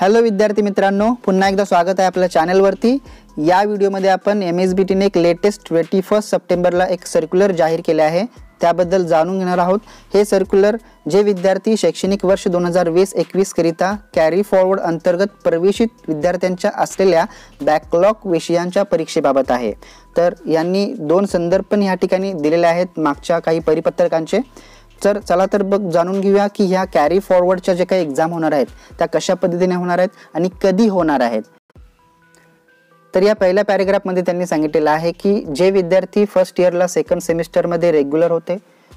Hello विद्यार्थी मित्रांनो. पुन्हा एकदा स्वागत आहे आपल्या चॅनलवरती या व्हिडिओमध्ये आपण एम एस बी टीने एक लेटेस्ट ट्वेंटी फर्स्ट सप्टेंबरला एक सर्क्युलर जाहीर केले आहे. त्याबद्दल जाणून घेणार आहोत. हे सर्क्युलर जे विद्यार्थी शैक्षणिक वर्ष दोन हजार वीस एकवीसकरिता कॅरी फॉरवर्ड अंतर्गत प्रवेशित विद्यार्थ्यांच्या असलेल्या बॅकलॉग विषयांच्या परीक्षेबाबत आहे. तर यांनी दोन संदर्भ पण या ठिकाणी दिलेले आहेत. मागच्या काही परिपत्रकांचे. तर चला तर बघ जाणून घेऊया की ह्या कॅरी फॉरवर्डच्या जे काही एक्झाम होणार आहेत त्या कशा पद्धतीने होणार आहेत आणि कधी होणार आहेत. तर या पहिल्या पॅरेग्राफमध्ये त्यांनी सांगितलेलं आहे की जे विद्यार्थी फर्स्ट इयरला सेकंड सेमिस्टरमध्ये रेग्युलर होते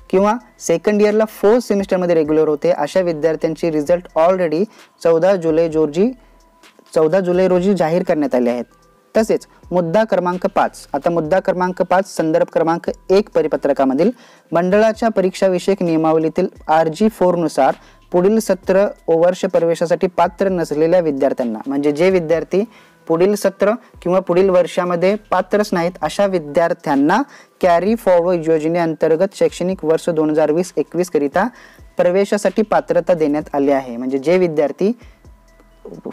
किंवा सेकंड इयरला फोर्थ सेमिस्टरमध्ये रेग्युलर होते अशा विद्यार्थ्यांची रिझल्ट ऑलरेडी चौदा जुलै रोजी चौदा जुलै रोजी जाहीर करण्यात आले आहेत. तसेच मुद्दा क्रमांक पाच. आता मुद्दा क्रमांक पाच संदर्भ क्रमांक एक परिपत्रकामधील मंडळाच्या परीक्षाविषयक नियमावलीतील आर जी फोरनुसार पुढील सत्र व वर्ष प्रवेशासाठी पात्र नसलेल्या विद्यार्थ्यांना म्हणजे जे विद्यार्थी पुढील सत्र किंवा पुढील वर्षामध्ये पात्रच नाहीत अशा विद्यार्थ्यांना कॅरी फॉरवर्ड योजनेअंतर्गत शैक्षणिक वर्ष दोन हजार वीस एकवीस करिता प्रवेशासाठी पात्रता देण्यात आली आहे. म्हणजे जे विद्यार्थी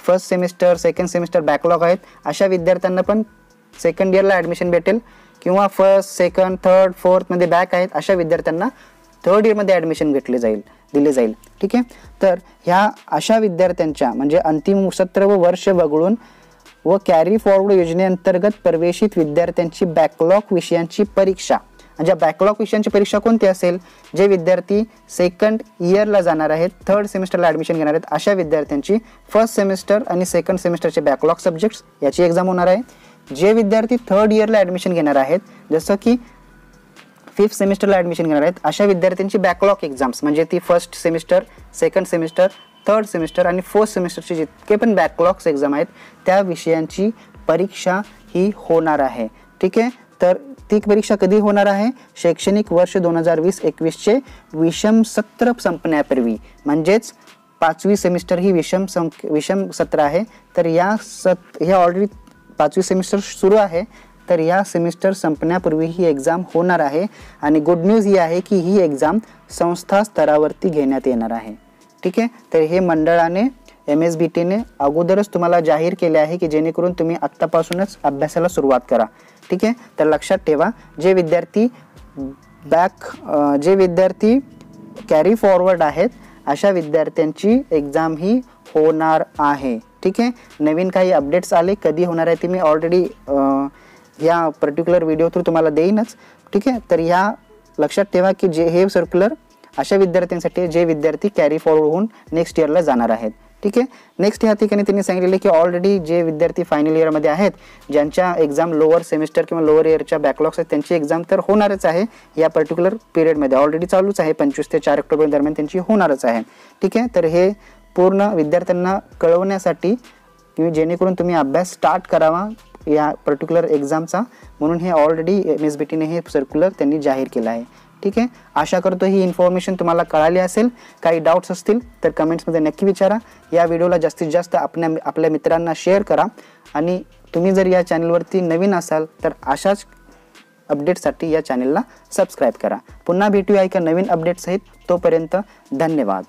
first semester second semester backlog आहेत. अशा विद्यार्थ्यांना पण सेकंड इयरला ॲडमिशन भेटेल किंवा फर्स्ट सेकंड थर्ड फोर्थमध्ये बॅक आहेत. अशा विद्यार्थ्यांना थर्ड इयरमध्ये ॲडमिशन घेतले जाईल दिले जाईल. ठीक आहे? तर ह्या अशा विद्यार्थ्यांच्या म्हणजे अंतिम सत्र व वर्ष वगळून व कॅरी फॉरवर्ड योजनेअंतर्गत प्रवेशित विद्यार्थ्यांची बॅकलॉग विषयांची परीक्षा ज्या बॅकलॉग विषयांची परीक्षा कोणती असेल जे विद्यार्थी सेकंड इयरला जाणार आहेत थर्ड सेमिस्टरला ॲडमिशन घेणार आहेत अशा विद्यार्थ्यांची फर्स्ट सेमिस्टर आणि सेकंड सेमिस्टरचे बॅकलॉग सब्जेक्ट्स याची एक्झाम होणार आहे. जे विद्यार्थी थर्ड इयरला ॲडमिशन घेणार आहेत जसं की फिफ्थ सेमिस्टरला ॲडमिशन घेणार आहेत अशा विद्यार्थ्यांची बॅकलॉग एक्झाम्स म्हणजे ती first semester second semester third semester आणि फोर्थ सेमिस्टरचे जितके पण बॅकलॉग्स एक्झाम आहेत त्या विषयांची परीक्षा ही होणार आहे. ठीक आहे? तर ती परीक्षा कधी होणार आहे? शैक्षणिक वर्ष दोन हजार वीस एकवीसचे विषम सत्र संपण्यापूर्वी. म्हणजेच पाचवी सेमिस्टर ही विषम सं विषम सत्र आहे. तर या सत हे ऑलरेडी पाचवी सेमिस्टर सुरू आहे. तर या सेमिस्टर संपण्यापूर्वी ही एक्झाम होणार आहे. आणि गुड न्यूज ही आहे की ही एक्झाम संस्था स्तरावरती घेण्यात येणार आहे. ठीक आहे? तर हे मंडळाने एम एस बी टीने अगोदरच तुम्हाला जाहीर केले आहे की जेणेकरून तुम्ही आत्तापासूनच अभ्यासाला सुरुवात करा. ठीक आहे? तर लक्षात ठेवा जे विद्यार्थी बॅक जे विद्यार्थी कॅरी फॉरवर्ड आहेत अशा विद्यार्थ्यांची एक्झाम ही होणार आहे. ठीक आहे? नवीन काही अपडेट्स आले कधी होणार आहे ते मी ऑलरेडी या पर्टिक्युलर व्हिडिओ थ्रू तुम्हाला देईनच. ठीक आहे? तर ह्या लक्षात ठेवा की जे हे सर्क्युलर अशा विद्यार्थ्यांसाठी जे विद्यार्थी कॅरी फॉरवर्ड होऊन नेक्स्ट इयरला जाणार आहेत. ठीक आहे? नेक्स्ट या ठिकाणी त्यांनी सांगितलेले की ऑलरेडी जे विद्यार्थी फायनल इयरमध्ये आहेत ज्यांच्या एक्झाम लोअर सेमिस्टर किंवा लोअर इयरच्या बॅकलॉग्स आहेत त्यांची एक्झाम तर होणारच आहे. या पर्टिक्युलर पिरियडमध्ये ऑलरेडी चालूच आहे. पंचवीस ते चार ऑक्टोबर दरम्यान त्यांची होणारच आहे. ठीक आहे? तर हे पूर्ण विद्यार्थ्यांना कळवण्यासाठी की जेणेकरून तुम्ही अभ्यास स्टार्ट करावा या पर्टिक्युलर एक्झामचा म्हणून हे ऑलरेडी एम एस बी टीने हे सर्क्युलर त्यांनी जाहीर केलं आहे. ठीक आहे? आशा करतो ही इन्फॉर्मेशन तुम्हाला कळाली असेल. काही डाऊट्स असतील तर कमेंट्समध्ये नक्की विचारा. या व्हिडिओला जास्तीत जास्त आपल्या आपल्या मित्रांना शेअर करा. आणि तुम्ही जर या चॅनलवरती नवीन असाल तर अशाच अपडेटसाठी या चॅनलला सबस्क्राईब करा. पुन्हा भेटूया एका नवीन अपडेट्स आहेत तोपर्यंत धन्यवाद.